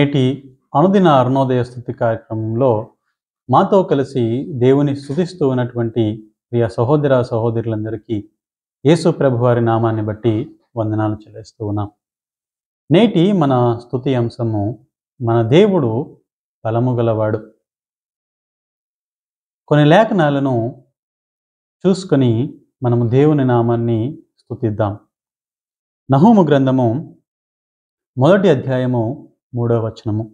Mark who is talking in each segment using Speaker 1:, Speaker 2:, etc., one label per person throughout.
Speaker 1: నేటి అనుదిన అరుణోదయ స్థుతి కార్యక్రమంలో మాతో కలిసి దేవుని స్థుతిస్తూ ఉన్నటువంటి ప్రియ సహోదర సహోదరులందరికీ యేసు ప్రభు వారి నామాన్ని బట్టి వందనాలు చెల్లిస్తూ ఉన్నాం. నేటి మన స్థుతి అంశము మన దేవుడు బలము గలవాడు. కొన్ని లేఖనాలను చూసుకొని మనము దేవుని నామాన్ని స్థుతిద్దాం నహూము గ్రంథము మొదటి అధ్యాయము మూడవ వచనము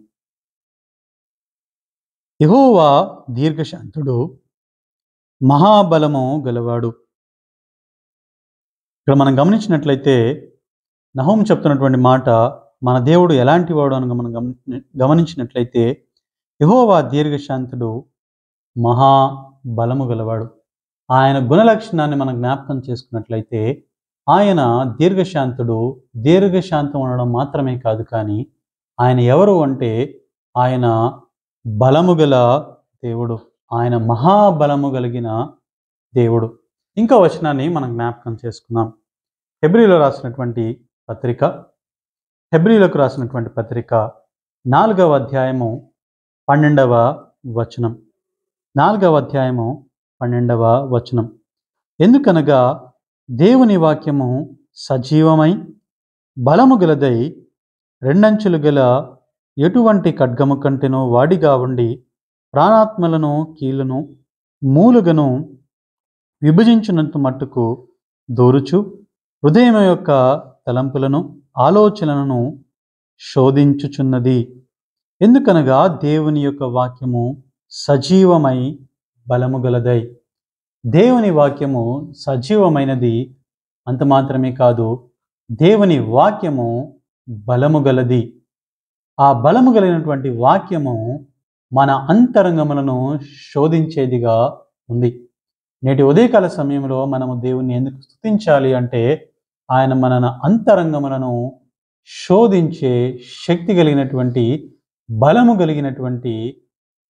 Speaker 1: ఇహోవా దీర్ఘశాంతుడు మహాబలము గలవాడు. ఇక్కడ మనం గమనించినట్లయితే నహోం చెప్తున్నటువంటి మాట మన దేవుడు ఎలాంటి వాడు అని మనం గమని గమనించినట్లయితే ఇహోవా దీర్ఘశాంతుడు మహా బలము గలవాడు. ఆయన గుణలక్షణాన్ని మనం జ్ఞాపకం చేసుకున్నట్లయితే ఆయన దీర్ఘశాంతుడు దీర్ఘశాంతం ఉండడం మాత్రమే కాదు కానీ ఆయన ఎవరు అంటే ఆయన బలము గల దేవుడు. ఆయన మహాబలము కలిగిన దేవుడు. ఇంకో వచనాన్ని మనం జ్ఞాపకం చేసుకుందాం. హెబ్రిలో రాసినటువంటి పత్రిక హెబ్రిలకు రాసినటువంటి పత్రిక నాలుగవ అధ్యాయము పన్నెండవ వచనం. నాలుగవ అధ్యాయము పన్నెండవ వచనం. ఎందుకనగా దేవుని వాక్యము సజీవమై బలము గలదై రెండంచులు గల ఎటువంటి ఖడ్గము కంటెనో వాడిగా ఉండి ప్రాణాత్మలను కీళ్ళను మూలుగను విభజించినంత మట్టుకు దూరుచు. హృదయం యొక్క తలంపులను ఆలోచనలను శోధించుచున్నది. ఎందుకనగా దేవుని యొక్క వాక్యము సజీవమై బలము గలదై. దేవుని వాక్యము సజీవమైనది అంత మాత్రమే కాదు. దేవుని వాక్యము బలము గలది. ఆ బలము కలిగినటువంటి వాక్యము మన అంతరంగములను శోధించేదిగా ఉంది. నేటి ఉదయకాల సమయంలో మనము దేవుణ్ణి ఎందుకు స్తుతించాలి అంటే ఆయన మన అంతరంగములను శోధించే శక్తి కలిగినటువంటి బలము కలిగినటువంటి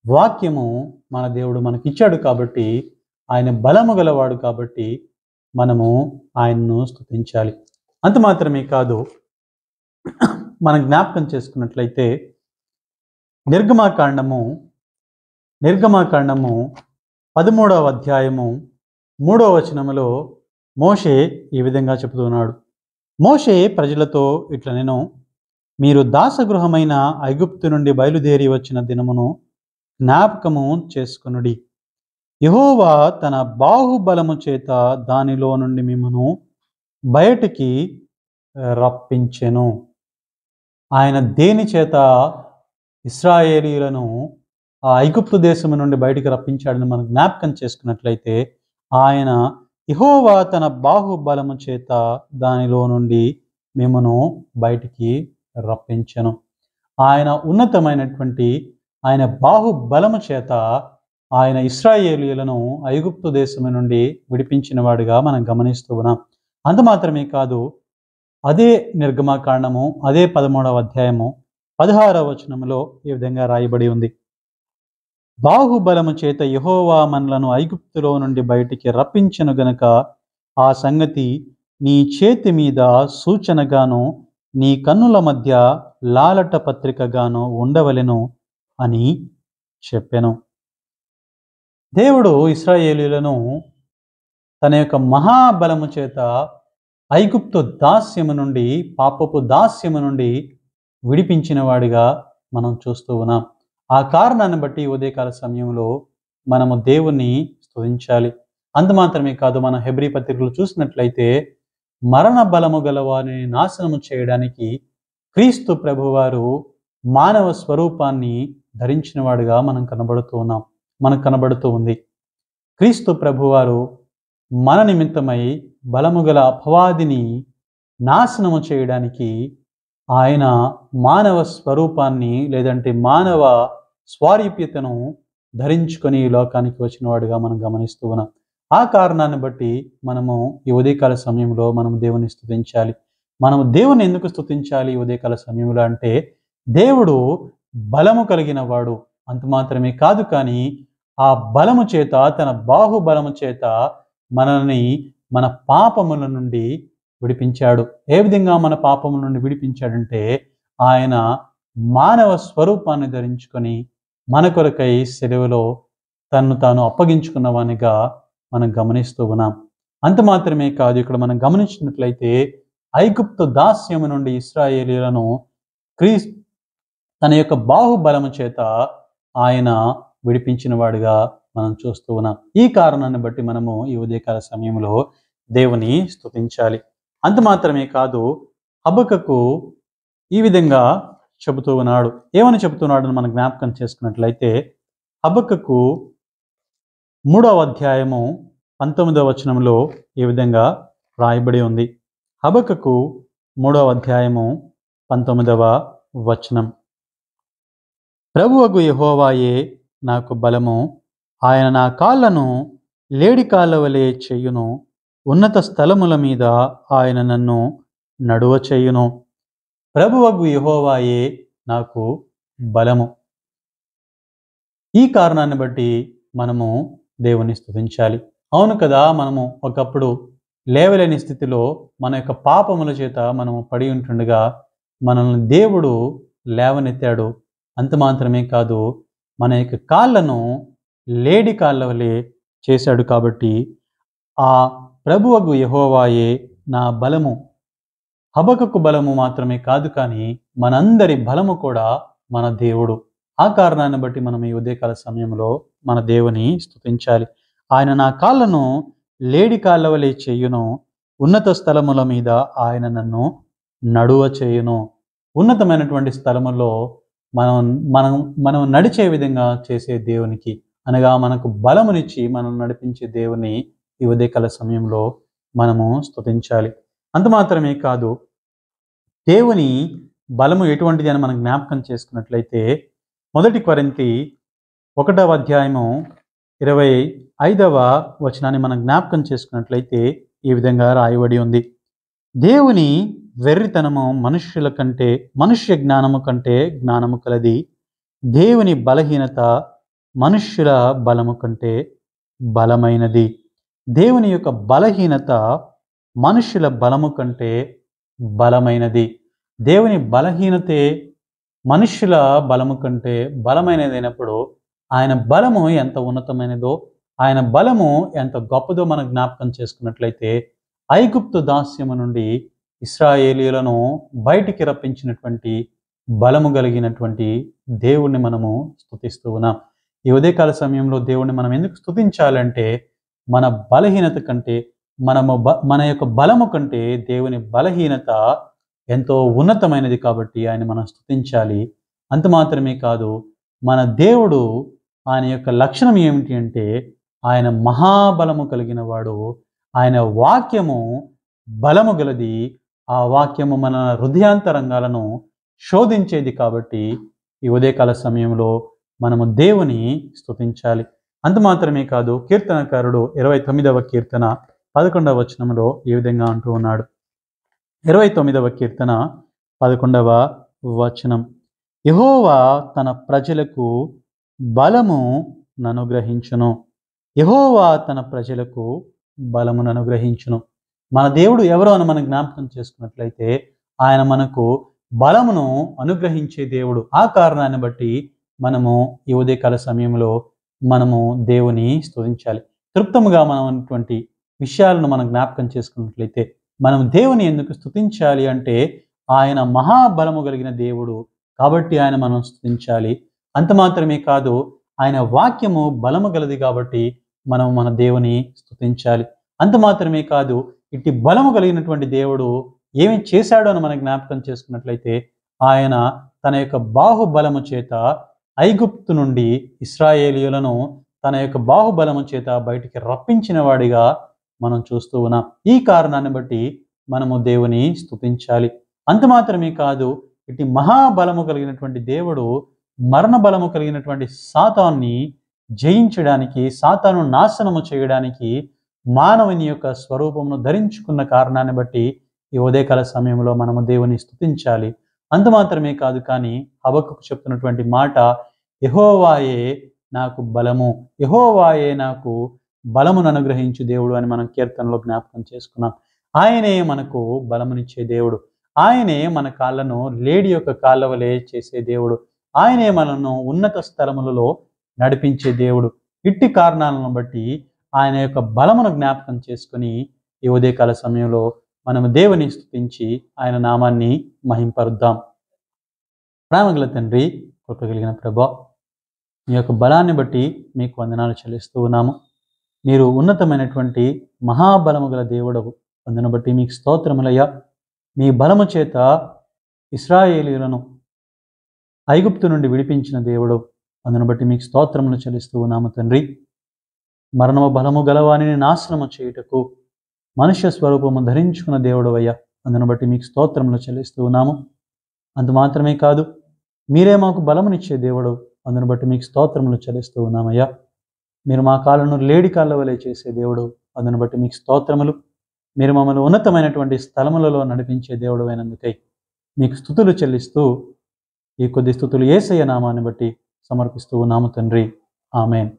Speaker 1: వాక్యము మన దేవుడు మనకిచ్చాడు కాబట్టి ఆయన బలము గలవాడు కాబట్టి మనము ఆయన్ను స్తుతించాలి. అంత మాత్రమే కాదు మనం జ్ఞాపకం చేసుకున్నట్లయితే నిర్గమాకాండము నిర్గమాకాండము పదమూడవ అధ్యాయము మూడవ వచనములో మోషే ఈ విధంగా చెబుతున్నాడు. మోషే ప్రజలతో ఇట్లా నేను మీరు దాసగృహమైన ఐగుప్తు నుండి బయలుదేరి వచ్చిన దినమును జ్ఞాపకము చేసుకునుడి. యహోవా తన బాహుబలము చేత దానిలో నుండి మిమ్మను బయటికి రప్పించెను. ఆయన దేని చేత ఇస్రాయేలీలను ఆ ఐగుప్తు దేశం నుండి బయటికి రప్పించాడని మనం జ్ఞాపకం చేసుకున్నట్లయితే ఆయన ఇహోవా తన బాహుబలము చేత దానిలో నుండి మిమ్మను బయటికి రప్పించను. ఆయన ఉన్నతమైనటువంటి ఆయన బాహుబలము చేత ఆయన ఇస్రాయేలీలను ఐగుప్తు దేశం నుండి విడిపించిన వాడిగా మనం గమనిస్తూ ఉన్నాం. అంత మాత్రమే కాదు అదే నిర్గమకాండము అదే పదమూడవ అధ్యాయము పదహారవ వచనంలో ఈ విధంగా రాయబడి ఉంది. బాహుబలము చేత యహోవా మనలను ఐగుప్తులో నుండి బయటికి రప్పించను గనక ఆ సంగతి నీ చేతి మీద సూచనగాను నీ కన్నుల మధ్య లాలట పత్రికగాను ఉండవలెను అని చెప్పెను. దేవుడు ఇస్రాయేలీలను తన యొక్క మహాబలము చేత ఐగుప్తు దాస్యము నుండి పాపపు దాస్యము నుండి విడిపించిన వాడిగా మనం చూస్తూ ఉన్నాం. ఆ కారణాన్ని బట్టి ఉదయకాల సమయంలో మనము దేవుణ్ణి స్తుతించాలి. అంత మాత్రమే కాదు మన హెబ్రి పత్రికలు చూసినట్లయితే మరణ బలము గల వారిని నాశనము చేయడానికి క్రీస్తు ప్రభువారు మానవ స్వరూపాన్ని ధరించినవాడుగా మనం కనబడుతూ ఉన్నాం. మనకు కనబడుతూ ఉంది. క్రీస్తు ప్రభువారు మన నిమిత్తమై బలము గల అపవాదిని నాశనము చేయడానికి ఆయన మానవ స్వరూపాన్ని లేదంటే మానవ స్వారీప్యతను ధరించుకొని ఈ లోకానికి వచ్చిన వాడుగా మనం గమనిస్తూ ఉన్నాం. ఆ కారణాన్ని బట్టి మనము ఈ ఉదయకాల సమయంలో మనం దేవుని స్థుతించాలి మనం దేవుని ఎందుకు స్థుతించాలి ఈ ఉదయకాల సమయంలో అంటే దేవుడు బలము కలిగిన వాడు అంత మాత్రమే కాదు కానీ ఆ బలము చేత తన బాహుబలము చేత మనల్ని మన పాపముల నుండి విడిపించాడు. ఏ విధంగా మన పాపముల నుండి విడిపించాడంటే ఆయన మానవ స్వరూపాన్ని ధరించుకొని మన కొరకై సెలవులో తన్ను తాను అప్పగించుకున్నవానిగా మనం గమనిస్తూ ఉన్నాం. అంత మాత్రమే కాదు ఇక్కడ మనం గమనించినట్లయితే ఐగుప్తు దాస్యము నుండి ఇస్రాయేలీలను క్రీస్ తన యొక్క బాహుబలము చేత ఆయన విడిపించినవాడుగా మనం చూస్తూ ఉన్నాం. ఈ కారణాన్ని బట్టి మనము ఈ ఉదయకాల సమయంలో దేవుని స్తుతించాలి. అంత మాత్రమే కాదు హబకకు ఈ విధంగా చెబుతూ ఉన్నాడు. ఏమని చెబుతున్నాడు మనం జ్ఞాపకం చేసుకున్నట్లయితే హబకకు మూడవ అధ్యాయము పంతొమ్మిదవ వచనంలో ఈ విధంగా రాయబడి ఉంది. హబకకు మూడవ అధ్యాయము పంతొమ్మిదవ వచనం. ప్రభువగు యహోవాయే నాకు బలము ఆయన నా కాళ్ళను లేడి కాళ్ళ వలె చెయ్యును ఉన్నత స్థలముల మీద ఆయన నన్ను నడువ చెయ్యును ప్రభువగు యహోవాయే నాకు బలము. ఈ కారణాన్ని బట్టి మనము దేవుని స్థుతించాలి అవును కదా మనము ఒకప్పుడు లేవలేని స్థితిలో మన యొక్క పాపముల చేత మనము పడి ఉంటుండగా మనల్ని దేవుడు లేవనెత్తాడు. అంత మాత్రమే కాదు మన యొక్క కాళ్ళను లేడి కాళ్ళ వలె చేశాడు కాబట్టి ఆ ప్రభువగు యహోవాయే నా బలము. హబకకు బలము మాత్రమే కాదు కానీ మనందరి బలము కూడా మన దేవుడు. ఆ కారణాన్ని బట్టి మనం ఈ ఉదయకాల సమయంలో మన దేవుని స్తుతించాలి. ఆయన నా కాళ్ళను లేడి కాళ్ళ వలె చేయును. ఉన్నత స్థలముల మీద ఆయన నన్ను నడువ చేయును. ఉన్నతమైనటువంటి స్థలములో మనం మనం మనం నడిచే విధంగా చేసే దేవునికి అనగా మనకు బలమునిచ్చి మనం నడిపించే దేవుని ఈ ఉదయకాల సమయంలో మనము స్తుతించాలి. అంత మాత్రమే కాదు దేవుని బలము ఎటువంటిది అని మనం జ్ఞాపకం చేసుకున్నట్లయితే మొదటి కొరింతి ఒకటవ అధ్యాయము ఇరవై ఐదవ వచనాన్ని మనం జ్ఞాపకం చేసుకున్నట్లయితే ఈ విధంగా రాయబడి ఉంది. దేవుని వెర్రితనము మనుష్యుల కంటే మనుష్య జ్ఞానము కంటే జ్ఞానము కలది. దేవుని బలహీనత మనుష్యుల బలము కంటే బలమైనది. దేవుని యొక్క బలహీనత మనుష్యుల బలము కంటే బలమైనది. దేవుని బలహీనతే మనుష్యుల బలము కంటే బలమైనదైనప్పుడు ఆయన బలము ఎంత ఉన్నతమైనదో ఆయన బలము ఎంత గొప్పదో మనం జ్ఞాపకం చేసుకున్నట్లయితే ఐగుప్తు దాస్యము నుండి ఇస్రాయేలీలను బయటికి రప్పించినటువంటి బలము కలిగినటువంటి దేవుణ్ణి మనము స్థుతిస్తూ ఉన్నాం. ఈ ఉదయకాల సమయంలో దేవుణ్ణి మనం ఎందుకు స్తుతించాలంటే మన బలహీనత కంటే మనము బ- మన యొక్క బలము కంటే దేవుని బలహీనత ఎంతో ఉన్నతమైనది కాబట్టి ఆయన మనం స్తుతించాలి. అంత మాత్రమే కాదు మన దేవుడు ఆయన యొక్క లక్షణం ఏమిటి అంటే ఆయన మహాబలము కలిగిన వాడు ఆయన వాక్యము బలము గలది. ఆ వాక్యము మన హృదయాంతరంగాలను శోధించేది కాబట్టి ఈ ఉదయకాల సమయంలో మనము దేవుని స్థుతించాలి అంత మాత్రమే కాదు కీర్తనకారుడు ఇరవై తొమ్మిదవ కీర్తన పదకొండవ వచనంలో ఈ విధంగా అంటూ ఉన్నాడు. ఇరవై తొమ్మిదవ కీర్తన పదకొండవ వచనం. యహోవా తన ప్రజలకు బలము ననుగ్రహించును. యహోవా తన ప్రజలకు బలమును అనుగ్రహించును మన దేవుడు ఎవరో అని మనం జ్ఞాపకం చేసుకున్నట్లయితే ఆయన మనకు బలమును అనుగ్రహించే దేవుడు. ఆ కారణాన్ని బట్టి మనము ఈ ఉదయకాల సమయంలో మనము దేవుని స్తుతించాలి. తృప్తముగా మనం విషయాలను మనం జ్ఞాపకం చేసుకున్నట్లయితే మనం దేవుని ఎందుకు స్తుతించాలి అంటే ఆయన మహాబలము కలిగిన దేవుడు కాబట్టి ఆయన మనం స్తుతించాలి. అంత మాత్రమే కాదు ఆయన వాక్యము బలము గలది కాబట్టి మనం మన దేవుని స్తుతించాలి. అంత మాత్రమే కాదు ఇట్టి బలము కలిగినటువంటి దేవుడు ఏమి చేశాడో అని మనం జ్ఞాపకం చేసుకున్నట్లయితే ఆయన తన యొక్క బాహుబలము చేత ఐగుప్తు నుండి ఇస్రాయేలీయులను తన యొక్క బాహుబలము చేత బయటికి రప్పించిన వాడిగా మనం చూస్తూ ఉన్నాం. ఈ కారణాన్ని బట్టి మనము దేవుని స్తుతించాలి. అంత మాత్రమే కాదు ఇటు మహాబలము కలిగినటువంటి దేవుడు మరణ బలము కలిగినటువంటి సాతాన్ని జయించడానికి సాతాను నాశనము చేయడానికి మానవుని యొక్క స్వరూపమును ధరించుకున్న కారణాన్ని బట్టి ఈ ఉదయకాల సమయంలో మనము దేవుని స్తుతించాలి. అంత మాత్రమే కాదు కానీ హబక్కుకు చెప్తున్నటువంటి మాట యహోవాయే నాకు బలము. యహోవాయే నాకు బలమును అనుగ్రహించు దేవుడు అని మనం కీర్తనలో జ్ఞాపకం చేసుకున్నాం. ఆయనే మనకు బలమునిచ్చే దేవుడు. ఆయనే మన కాళ్ళను లేడి యొక్క కాళ్ళ వలె చేసే దేవుడు. ఆయనే మనను ఉన్నత స్థలములలో నడిపించే దేవుడు. ఇట్టి కారణాలను బట్టి ఆయన యొక్క బలమును జ్ఞాపకం చేసుకుని ఈ ఉదయకాల సమయంలో మనము దేవుని స్థుతించి ఆయన నామాన్ని మహింపరుద్దాం. ప్రేమగల తండ్రి కృపగలిగిన ప్రభా మీ యొక్క బలాన్ని బట్టి మీకు వందనాలు చెల్లిస్తూ ఉన్నాము. మీరు ఉన్నతమైనటువంటి మహాబలము గల దేవుడవు. అందును బట్టి మీకు స్తోత్రములయ్యా. మీ బలము చేత ఇస్రాయేలీలను ఐగుప్తు నుండి విడిపించిన దేవుడు అందును బట్టి మీకు స్తోత్రములు చెల్లిస్తూ ఉన్నాము తండ్రి. మరణము బలము గలవాణిని నాశనము చేయుటకు మనుష్య స్వరూపము ధరించుకున్న దేవుడు అయ్యా అందును బట్టి మీకు స్తోత్రములు చెల్లిస్తూ ఉన్నాము. అంత మాత్రమే కాదు మీరే మాకు బలమునిచ్చే దేవుడు అందును బట్టి మీకు స్తోత్రములు చెల్లిస్తూ ఉన్నామయ్యా. మీరు మా కాళ్ళను లేడి కాళ్ళ వలె చేసే దేవుడు అందును బట్టి మీకు స్తోత్రములు. మీరు మమ్మల్ని ఉన్నతమైనటువంటి స్థలములలో నడిపించే దేవుడు అయినందుకై మీకు స్థుతులు చెల్లిస్తూ ఈ కొద్ది స్థుతులు ఏసయ్య నామాన్ని బట్టి సమర్పిస్తూ ఉన్నాము తండ్రి. ఆమెన్.